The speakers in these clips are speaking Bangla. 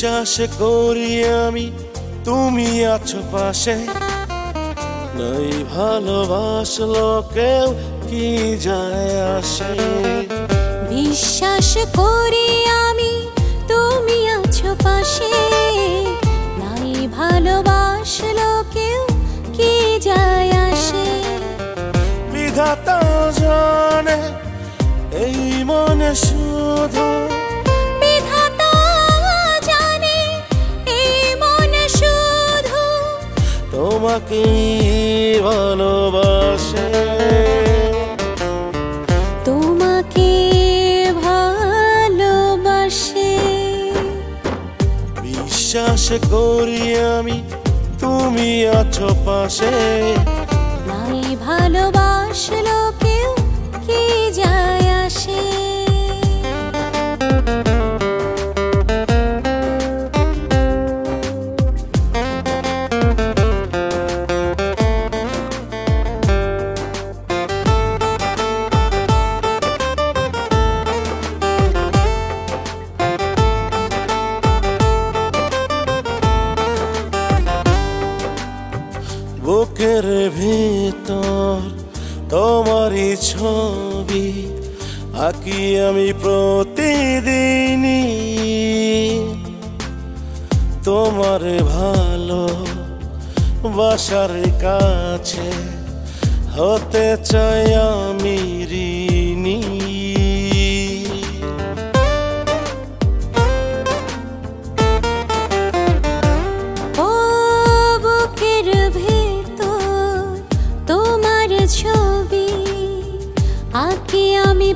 বিশ্বাস করি আমি তুমি আছো পাশে। নাই ভালোবাসলো কেউ কি যায় আসে। বিশ্বাস করি আমি তুমি আছো পাশে। নাই ভালোবাসলো কেউ কি যায় আসে। বিধাতা জানে এই মনে শুধু তোমাকে ভালোবাসে। তোমাকে ভালোবাসে। বিশ্বাস করি আমি তুমি আছো পাশে। নাই ভালোবাসলো বুকের ভিতর তোমারই ছবি আঁকি আমি প্রতিদিনই। তোমার ভালো বাসার কাছে হতে চাই আমি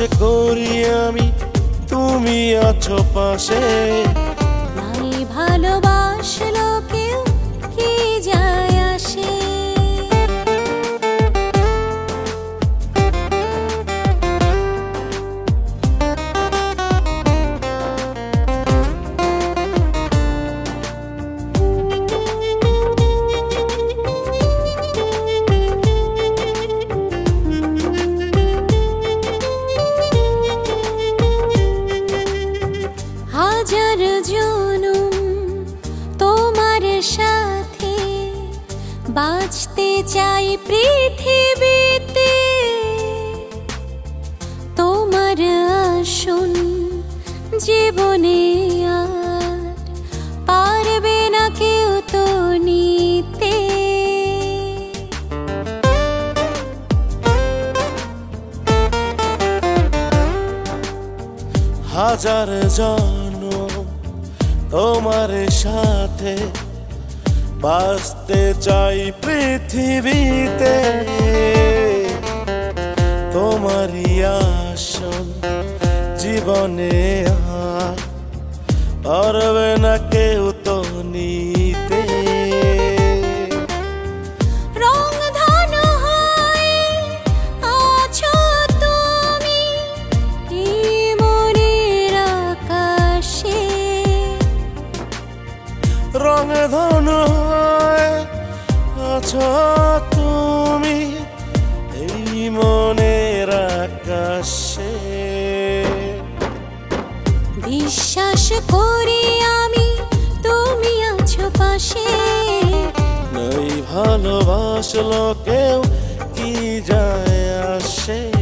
বিশ্বাস করি আমি তুমি আছো পাশে। নাই ভালোবাসলো বাঁচতে চাই পৃথিবীতে। তোমার আসন জীবনে আর পারবে না কেউ তো নিতে। হাজার জন তোমার সাথে বাঁচতে চাই পৃথিবীতে। তোমারই আসন জীবনে পারবে না কেউ তো নিতে। রং ধনু আছো তুমি এই মনের আকাশে। বিশ্বাস করি আমি তুমি আছো পাশে। নাই ভালোবাসলো কেউ কি যায় আসে?